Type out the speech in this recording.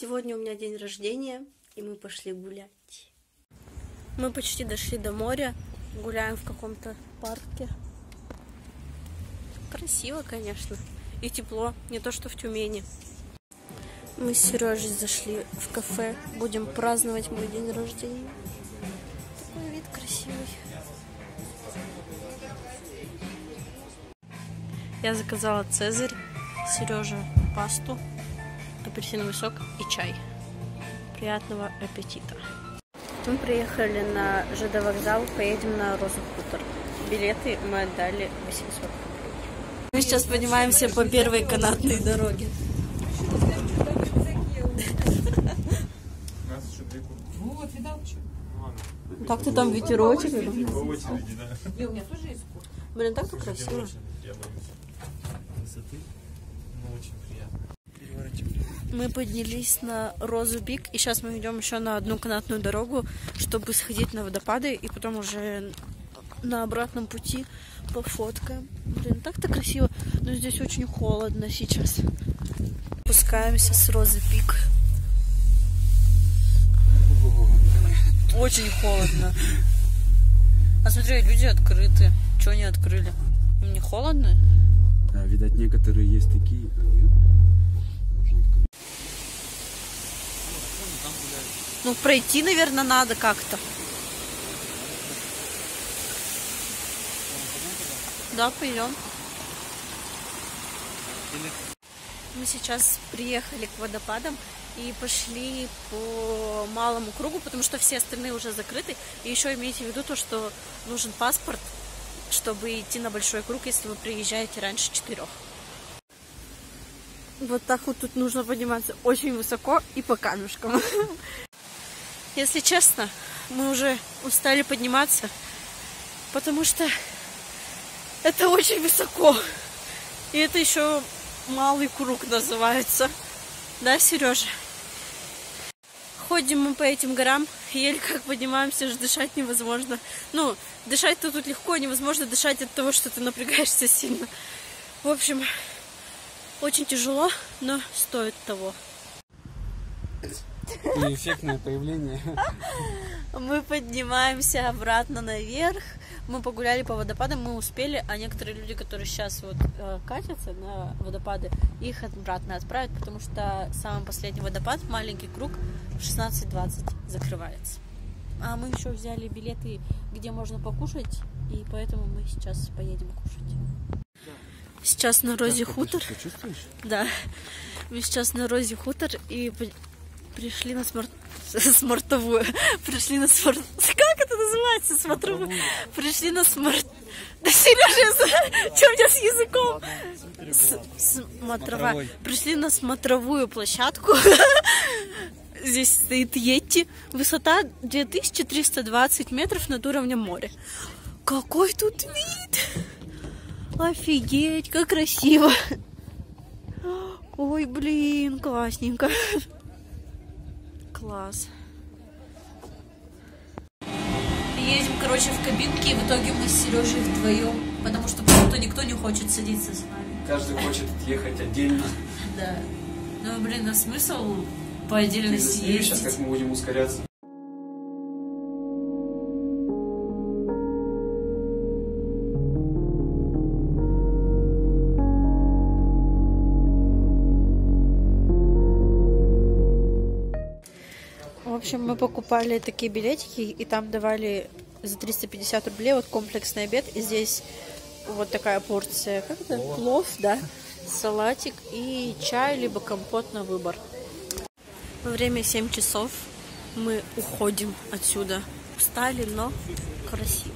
Сегодня у меня день рождения, и мы пошли гулять. Мы почти дошли до моря, гуляем в каком-то парке. Красиво, конечно, и тепло, не то что в Тюмени. Мы с Сережей зашли в кафе, будем праздновать мой день рождения. Такой вид красивый. Я заказала Цезарь, Сережа пасту, апельсиновый сок и чай. Приятного аппетита! Мы приехали на ЖД вокзал, поедем на Розу Хутор. Билеты мы отдали 800 рублей. Мы сейчас поднимаемся по первой канатной дороге. Вот, видал, что? Как ты там ветерочек? По очереди, да. Не, у меня тоже есть. Блин, так тут красиво. Я боюсь высоты, но очень приятно. Мы поднялись на Розу Бик, и сейчас мы идем еще на одну канатную дорогу, чтобы сходить на водопады, и потом уже на обратном пути пофоткаем. Блин, так-то красиво, но здесь очень холодно сейчас. Спускаемся с Розы Пик. Очень холодно. А смотри, люди открыты. Чего не открыли? Не холодно? Да, видать, некоторые есть такие. а нет. Можно открыть. Ну, пройти, наверное, надо как-то. Да, пойдем. Мы сейчас приехали к водопадам и пошли по малому кругу, потому что все остальные уже закрыты. И еще имейте в виду то, что нужен паспорт, чтобы идти на большой круг, если вы приезжаете раньше четырех. Вот так вот тут нужно подниматься очень высоко и по камешкам. Если честно, мы уже устали подниматься, потому что это очень высоко. И это еще малый круг называется. Да, Сережа? Ходим мы по этим горам, еле как поднимаемся, аж дышать невозможно. Ну, дышать-то тут легко, невозможно дышать от того, что ты напрягаешься сильно. В общем, очень тяжело, но стоит того. Эффектное появление. Мы поднимаемся обратно наверх. Мы погуляли по водопадам, мы успели, а некоторые люди, которые сейчас вот э, катятся на водопады, их обратно отправят, потому что самый последний водопад, маленький круг, в 16.20 закрывается. А мы еще взяли билеты, где можно покушать, и поэтому мы сейчас поедем кушать. Сейчас на Розе Хутор. Ты чувствуешь? Да. Мы сейчас на Розе Хутор и пришли на смарт... смартовую. Пришли на смарт... Как это называется? Смотровую. Пришли на смарт... Да Сережа, что у меня с языком? С- Смотровая. Смотровой. Пришли на смотровую площадку. Здесь стоит Йети. Высота 2320 метров над уровнем моря. Какой тут вид! Офигеть, как красиво! Ой, блин, классненько. Класс. Едем, короче, в кабинке, и в итоге мы с Сережей вдвоем, потому что почему-то никто не хочет садиться с нами. Каждый хочет ехать отдельно. Да. Ну, блин, а смысл по отдельности Сейчас как ездить? мы будем ускоряться. Общем, мы покупали такие билетики, и там давали за 350 рублей вот комплексный обед, и здесь вот такая порция, как это? Плов, да, салатик и чай, либо компот на выбор. Время 7 часов, мы уходим отсюда. Устали, но красиво.